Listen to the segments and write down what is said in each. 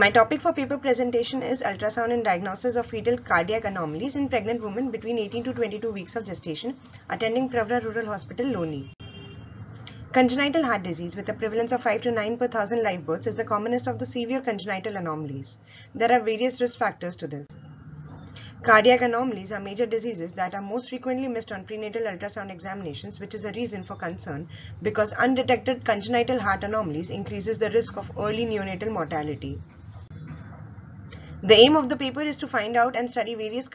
My topic for paper presentation is ultrasound and diagnosis of fetal cardiac anomalies in pregnant women between 18 to 22 weeks of gestation attending Pravara Rural Hospital, Loni. Congenital heart disease with a prevalence of 5 to 9 per thousand live births is the commonest of the severe congenital anomalies. There are various risk factors to this. Cardiac anomalies are major diseases that are most frequently missed on prenatal ultrasound examinations, which is a reason for concern because undetected congenital heart anomalies increases the risk of early neonatal mortality. The aim of the paper is to find out and study various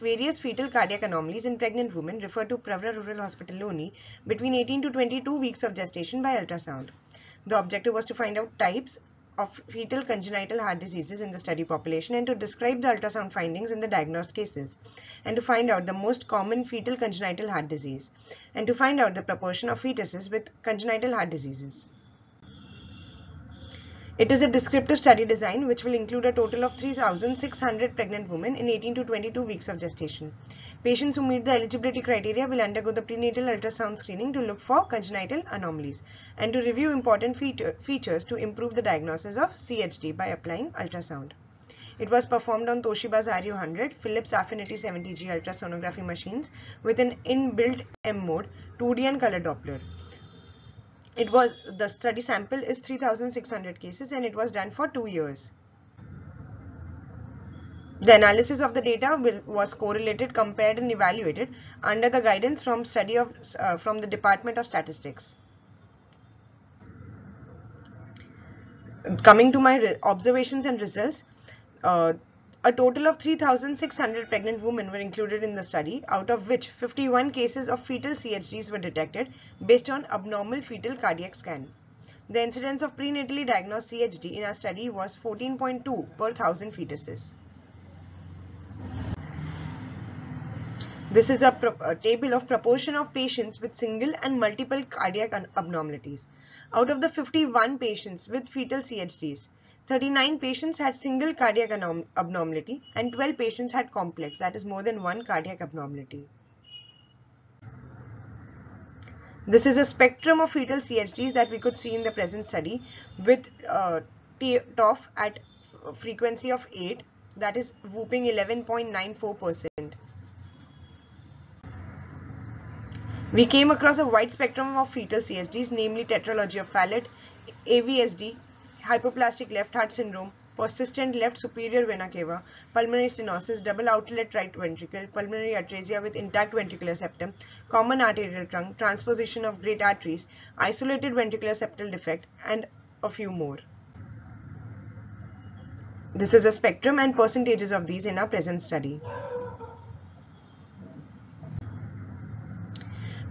various fetal cardiac anomalies in pregnant women referred to Pravara Rural Hospital Loni between 18 to 22 weeks of gestation by ultrasound. The objective was to find out types of fetal congenital heart diseases in the study population and to describe the ultrasound findings in the diagnosed cases and to find out the most common fetal congenital heart disease and to find out the proportion of fetuses with congenital heart diseases. It is a descriptive study design which will include a total of 3,600 pregnant women in 18 to 22 weeks of gestation. Patients who meet the eligibility criteria will undergo the prenatal ultrasound screening to look for congenital anomalies and to review important features to improve the diagnosis of CHD by applying ultrasound. It was performed on Toshiba Xario 100 Philips Affiniti 70G ultrasonography machines with an inbuilt M mode 2D and color Doppler it was the study sample is 3600 cases and it was done for two years. The analysis of the data will, was correlated compared and evaluated under the guidance from study of uh, from the department of statistics. Coming to my observations and results uh, a total of 3,600 pregnant women were included in the study, out of which 51 cases of fetal CHDs were detected based on abnormal fetal cardiac scan. The incidence of prenatally diagnosed CHD in our study was 14.2 per thousand fetuses. This is a, a, table of proportion of patients with single and multiple cardiac abnormalities. Out of the 51 patients with fetal CHDs, 39 patients had single cardiac abnormality and 12 patients had complex, that is more than one cardiac abnormality. This is a spectrum of fetal CHDs that we could see in the present study with uh, TOF at frequency of 8 that is whooping 11.94%. We came across a wide spectrum of fetal CHDs namely tetralogy of Fallot, AVSD, hypoplastic left heart syndrome, persistent left superior vena cava, pulmonary stenosis, double outlet right ventricle, pulmonary atresia with intact ventricular septum, common arterial trunk, transposition of great arteries, isolated ventricular septal defect, and a few more. This is a spectrum and percentages of these in our present study.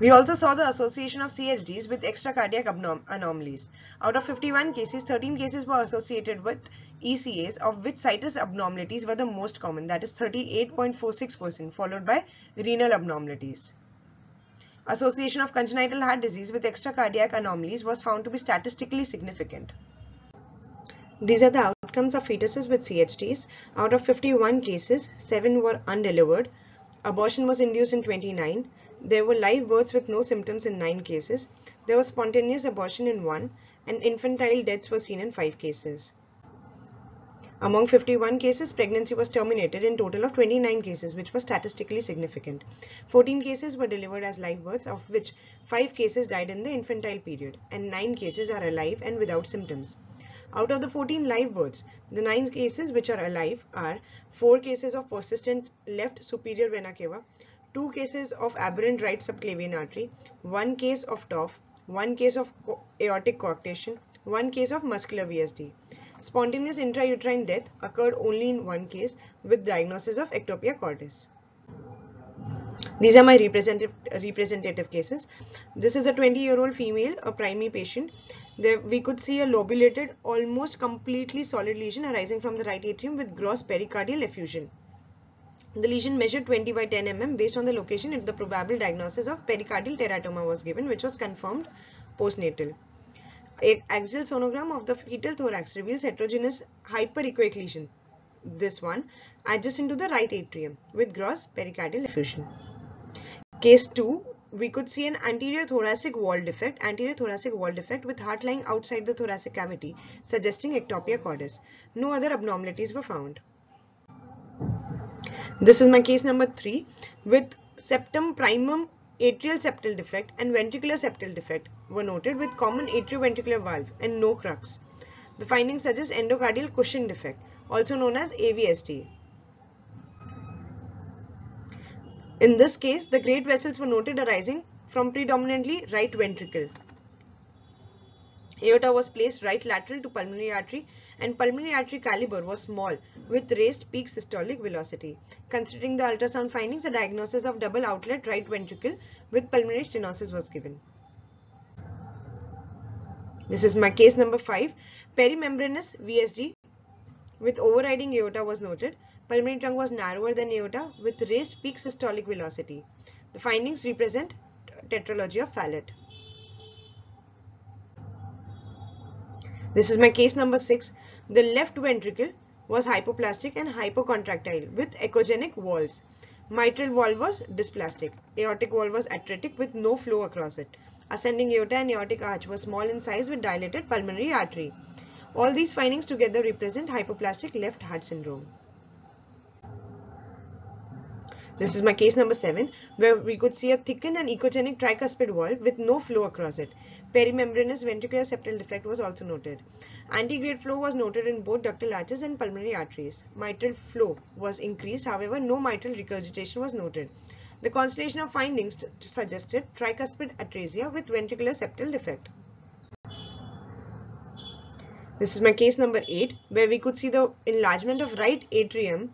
We also saw the association of CHDs with extracardiac anomalies. Out of 51 cases, 13 cases were associated with ECAs, of which situs abnormalities were the most common, that is 38.46%, followed by renal abnormalities. Association of congenital heart disease with extracardiac anomalies was found to be statistically significant. These are the outcomes of fetuses with CHDs. Out of 51 cases, 7 were undelivered. Abortion was induced in 29. There were live births with no symptoms in 9 cases. There was spontaneous abortion in 1 and infantile deaths were seen in 5 cases. Among 51 cases, pregnancy was terminated in total of 29 cases, which was statistically significant. 14 cases were delivered as live births, of which 5 cases died in the infantile period, and 9 cases are alive and without symptoms. Out of the 14 live births, the 9 cases which are alive are 4 cases of persistent left superior vena cava, two cases of aberrant right subclavian artery, one case of TOF, one case of aortic coarctation, one case of muscular VSD. Spontaneous intrauterine death occurred only in one case with diagnosis of ectopia cordis. These are my representative, representative cases. This is a 20-year-old female, a primary patient. There we could see a lobulated, almost completely solid lesion arising from the right atrium with gross pericardial effusion. The lesion measured 20 by 10 mm based on the location the probable diagnosis of pericardial teratoma was given which was confirmed postnatal. A axial sonogram of the fetal thorax reveals heterogeneous hyperechoic lesion. This one adjacent to the right atrium with gross pericardial effusion. Case 2 we could see an anterior thoracic wall defect, anterior thoracic wall defect with heart lying outside the thoracic cavity, suggesting ectopia cordis. No other abnormalities were found. This is my case number 3 with septum primum atrial septal defect and ventricular septal defect were noted with common atrioventricular valve and no crux. The findings suggest endocardial cushion defect, also known as AVSD. In this case, the great vessels were noted arising from predominantly right ventricle. Aorta was placed right lateral to pulmonary artery and pulmonary artery caliber was small with raised peak systolic velocity. Considering the ultrasound findings, a diagnosis of double outlet right ventricle with pulmonary stenosis was given. This is my case number 5. Perimembranous VSD with overriding aorta was noted. Pulmonary trunk was narrower than aorta with raised peak systolic velocity. The findings represent tetralogy of Fallot. This is my case number 6. The left ventricle was hypoplastic and hypocontractile with echogenic walls. Mitral valve was dysplastic. Aortic valve was atretic with no flow across it. Ascending aorta and aortic arch were small in size with dilated pulmonary artery. All these findings together represent hypoplastic left heart syndrome. This is my case number 7 where we could see a thickened and echogenic tricuspid valve with no flow across it. Perimembranous ventricular septal defect was also noted. Antegrade flow was noted in both ductal arches and pulmonary arteries. Mitral flow was increased, however, no mitral regurgitation was noted. The constellation of findings suggested tricuspid atresia with ventricular septal defect. This is my case number 8 where we could see the enlargement of right atrium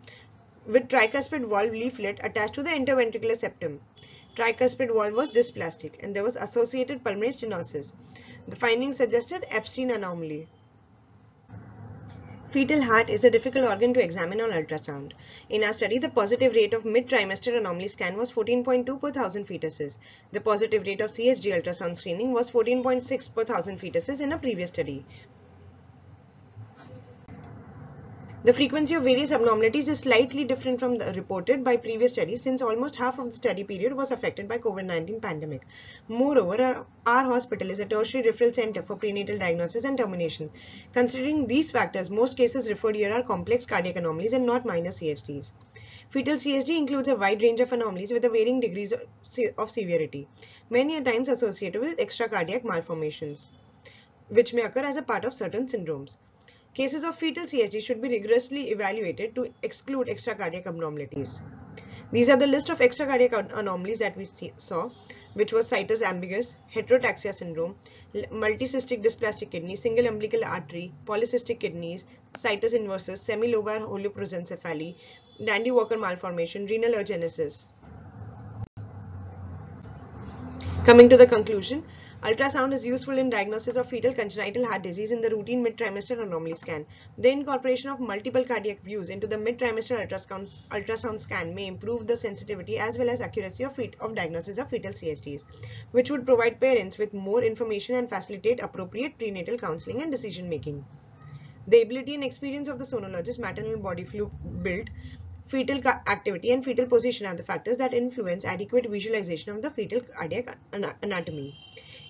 with tricuspid valve leaflet attached to the interventricular septum. Tricuspid valve was dysplastic and there was associated pulmonary stenosis. The findings suggested Ebstein anomaly. Fetal heart is a difficult organ to examine on ultrasound. In our study, the positive rate of mid-trimester anomaly scan was 14.2 per thousand fetuses. The positive rate of CHD ultrasound screening was 14.6 per thousand fetuses in a previous study. The frequency of various abnormalities is slightly different from the reported by previous studies since almost half of the study period was affected by COVID-19 pandemic. Moreover, our, hospital is a tertiary referral center for prenatal diagnosis and termination. Considering these factors, most cases referred here are complex cardiac anomalies and not minor CHDs. Fetal CHD includes a wide range of anomalies with a varying degrees of, severity, many a times associated with extracardiac malformations, which may occur as a part of certain syndromes. Cases of fetal CHD should be rigorously evaluated to exclude extracardiac abnormalities. These are the list of extracardiac anomalies that we see, saw, which was situs ambiguus, heterotaxia syndrome, multicystic dysplastic kidney, single umbilical artery, polycystic kidneys, situs inversus, semilobar holoprosencephaly, Dandy-Walker malformation, renal agenesis. Coming to the conclusion, Ultrasound is useful in diagnosis of fetal congenital heart disease in the routine mid-trimester anomaly scan. The incorporation of multiple cardiac views into the mid-trimester ultrasound, scan may improve the sensitivity as well as accuracy of, fet of diagnosis of fetal CHDs, which would provide parents with more information and facilitate appropriate prenatal counseling and decision making. The ability and experience of the sonologist maternal body fluid build fetal activity and fetal position are the factors that influence adequate visualization of the fetal cardiac anatomy.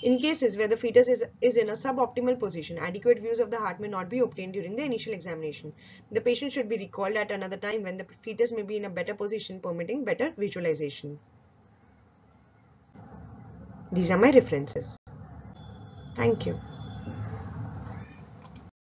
In cases where the fetus is, is in a suboptimal position, adequate views of the heart may not be obtained during the initial examination. The patient should be recalled at another time when the fetus may be in a better position, permitting better visualization. These are my references. Thank you.